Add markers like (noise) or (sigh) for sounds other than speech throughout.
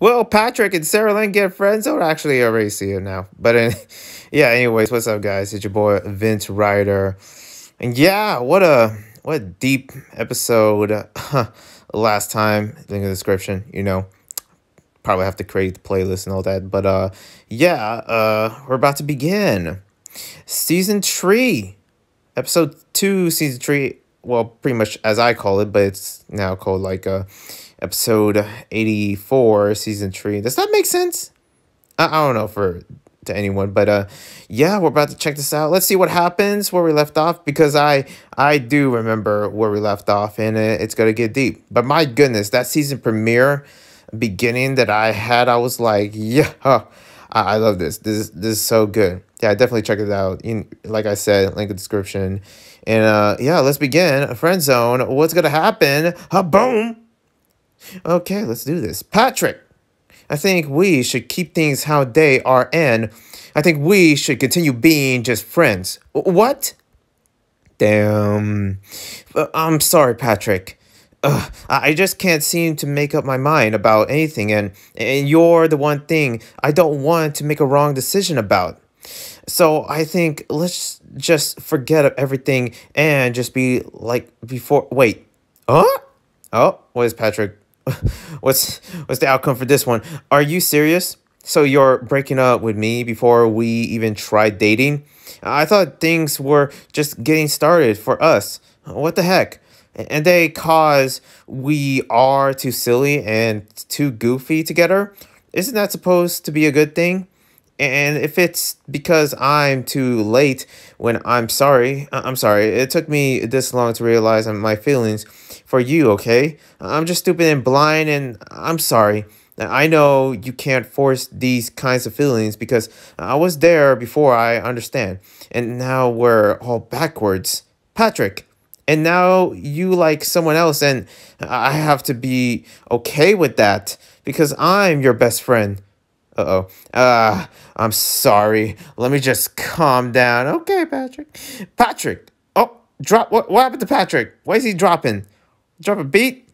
Well, Patrick and Sarah Lynn get friends. Oh, actually, already see it now. But uh, (laughs) yeah, anyways, what's up, guys? It's your boy Vinz Writer, and yeah, what a what a deep episode. (laughs) last time, link in the description. You know, probably have to create the playlist and all that. But uh, yeah, uh, we're about to begin season three, episode two, season three. Well, pretty much as I call it, but it's now called like uh episode 84 season 3 does that make sense? I, I don't know for to anyone but uh yeah we're about to check this out. Let's see what happens where we left off because i i do remember where we left off and it, it's gonna get deep. But my goodness that season premiere beginning that i had i was like yeah (laughs) I, I love this. This this is so good. Yeah definitely check it out. In like i said link in the description. And uh yeah let's begin. Friend zone what's gonna happen? Uh, boom Okay, let's do this. Patrick, I think we should keep things how they are and I think we should continue being just friends. What? Damn. Uh, I'm sorry, Patrick. Uh, I just can't seem to make up my mind about anything, and, and you're the one thing I don't want to make a wrong decision about. So I think let's just forget everything and just be like before. Wait. Huh? Oh, what is Patrick (laughs) what's what's the outcome for this one? Are you serious? So you're breaking up with me before we even tried dating? I thought things were just getting started for us. What the heck? And they cause we are too silly and too goofy together? Isn't that supposed to be a good thing? And if it's because I'm too late when I'm sorry, I'm sorry. It took me this long to realize my feelings for you, okay? I'm just stupid and blind and I'm sorry. I know you can't force these kinds of feelings because I was there before I understand. And now we're all backwards. Patrick, and now you like someone else and I have to be okay with that because I'm your best friend. Uh-oh. Uh, I'm sorry. Let me just calm down. Okay, Patrick. Patrick. Oh, drop. What, what happened to Patrick? Why is he dropping? Drop a beat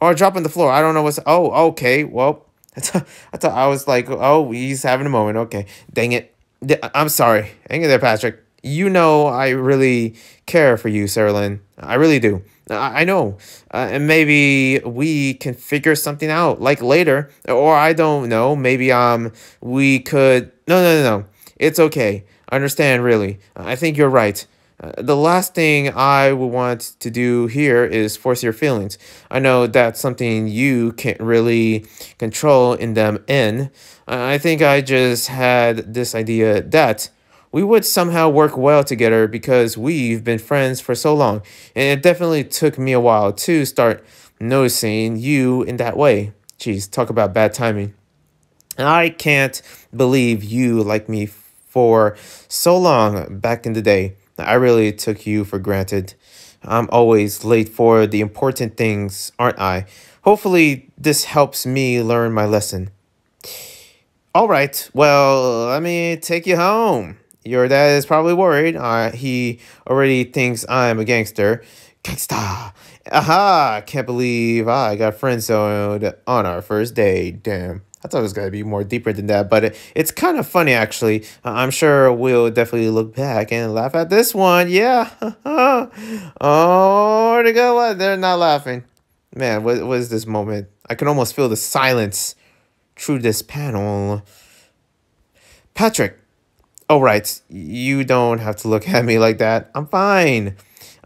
or drop on the floor. I don't know what's. Oh, okay. Well, (laughs) I thought, I thought I was like, oh, he's having a moment. Okay, dang it. I'm sorry. Hang in there, Patrick. You know I really care for you, Sarah Lynn. I really do. I, I know. Uh, and maybe we can figure something out, like later. Or I don't know. Maybe um we could. No, no, no, no. It's okay. I understand, really. I think you're right. Uh, the last thing I would want to do here is force your feelings. I know that's something you can't really control in them in. I think I just had this idea that we would somehow work well together because we've been friends for so long. And it definitely took me a while to start noticing you in that way. Jeez, talk about bad timing. I can't believe you like me for so long back in the day. I really took you for granted. I'm always late for the important things, aren't I? Hopefully, this helps me learn my lesson. All right, well, let me take you home. Your dad is probably worried. Uh, he already thinks I'm a gangster. Gangsta. Aha! Can't believe I got friend zoned on our first date. Damn. I thought it was going to be more deeper than that, but it, it's kind of funny actually. Uh, I'm sure we'll definitely look back and laugh at this one. Yeah. (laughs) oh, they go. They're not laughing. Man, what, what is this moment? I can almost feel the silence through this panel. Patrick. Oh, right. You don't have to look at me like that. I'm fine.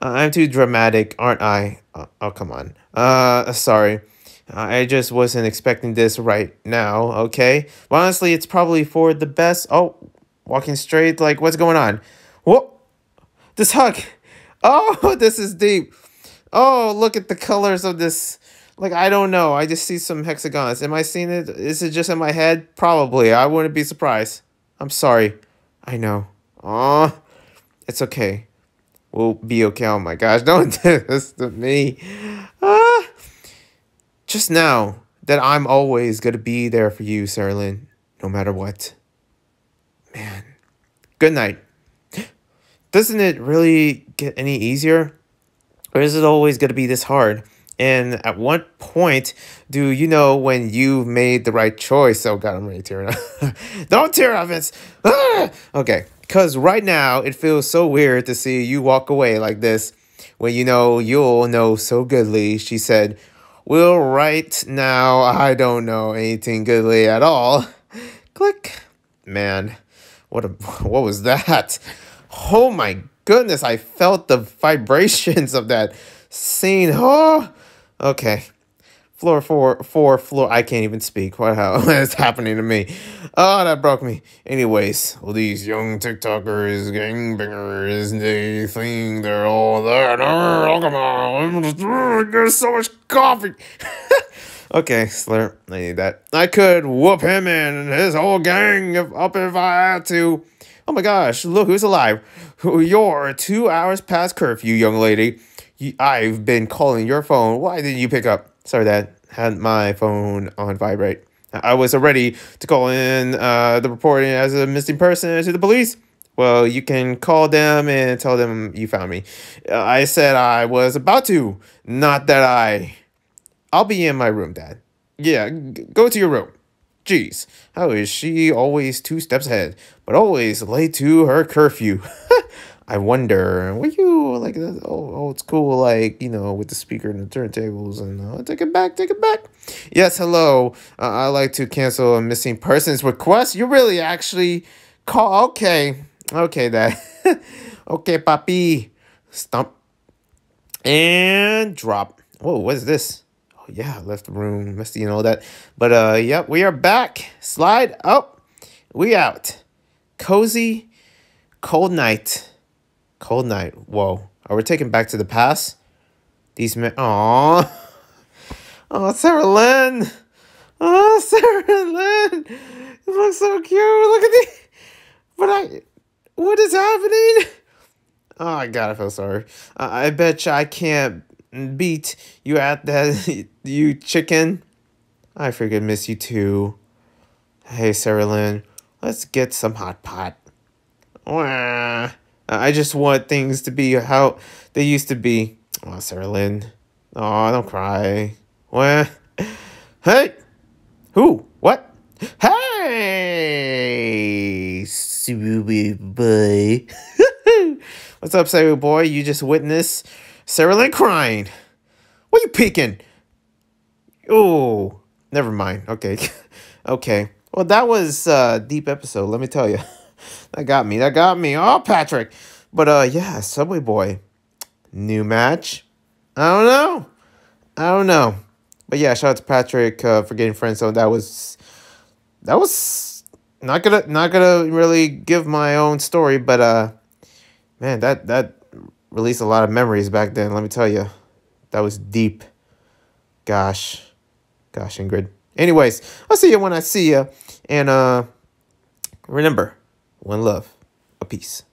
Uh, I'm too dramatic, aren't I? Oh, oh come on. Uh, sorry. I just wasn't expecting this right now, okay? Well, honestly, it's probably for the best. Oh, walking straight, like, what's going on? What? This hug. (laughs) Oh, (laughs) this is deep. Oh, look at the colors of this. Like, I don't know. I just see some hexagons. Am I seeing it? Is it just in my head? Probably. I wouldn't be surprised. I'm sorry. I know. Oh, it's okay. We'll be okay. Oh my gosh, (laughs) don't do this to me. Ah just know that I'm always going to be there for you, Lynn, no matter what. Man, good night. Doesn't it really get any easier? Or is it always going to be this hard? And at what point do you know when you've made the right choice? Oh God, I'm ready to tear up. (laughs) Don't tear up, Vinz. Ah! Okay, because right now it feels so weird to see you walk away like this when you know you'll know so goodly. She said, Well, right now I don't know anything goodly at all. Click. Man, what a what was that? Oh my goodness, I felt the vibrations of that scene. Oh, okay. Floor four, four, floor. I can't even speak. What hell (laughs) is happening to me? Oh, that broke me. Anyways, well, these young TikTokers, gangbangers, they think they're all that. Oh, come on. There's so much coffee. (laughs) okay, Slur, I need that. I could whoop him and his whole gang if, up if I had to. Oh my gosh, look who's alive. You're two hours past curfew, young lady. I've been calling your phone. Why didn't you pick up? Sorry, Dad. Had my phone on vibrate. I was ready to call in uh, the reporting as a missing person to the police. Well, you can call them and tell them you found me. I said I was about to, not that I. I'll be in my room, Dad. Yeah, go to your room. Jeez, how is she always two steps ahead, but always late to her curfew? (laughs) I wonder, were you like, oh, it's cool, like, you know, with the speaker and the turntables and uh, take it back, take it back. Yes, hello. Uh, I like to cancel a missing persons request. You really actually call, okay, okay, that, (laughs) okay, papi, stump, and drop. Whoa, what is this? Oh, yeah, left room, messy and all that. But, uh, yep, we are back. Slide up. We out. Cozy, cold night. Cold night. Whoa. Are we taken back to the past? These men. Aww. Oh, Sarah Lynn. Oh, (laughs) Sarah Lynn. You look so cute. Look at the. But I. What is happening? Oh, God. I feel sorry. Uh, I bet you I can't beat you at that. (laughs) you chicken. I freaking miss you too. Hey, Sarah Lynn. Let's get some hot pot. Wah. I just want things to be how they used to be. Oh, Sarah Lynn. Oh, don't cry. What? Hey! Who? What? Hey! Sweet boy. (laughs) What's up, Sarah boy? You just witnessed Sarah Lynn crying. What are you peeking? Oh, never mind. Okay. (laughs) okay. Well, that was a deep episode, let me tell you. (laughs) that got me. That got me. Oh, Patrick. But uh, yeah, Subway Boy, new match. I don't know. I don't know. But yeah, shout out to Patrick uh, for getting friends. So That was that was not gonna not gonna really give my own story, but uh, man, that that released a lot of memories back then. Let me tell you, that was deep. Gosh, gosh, Ingrid. Anyways, I'll see you when I see you, and uh, remember. One love. A peace.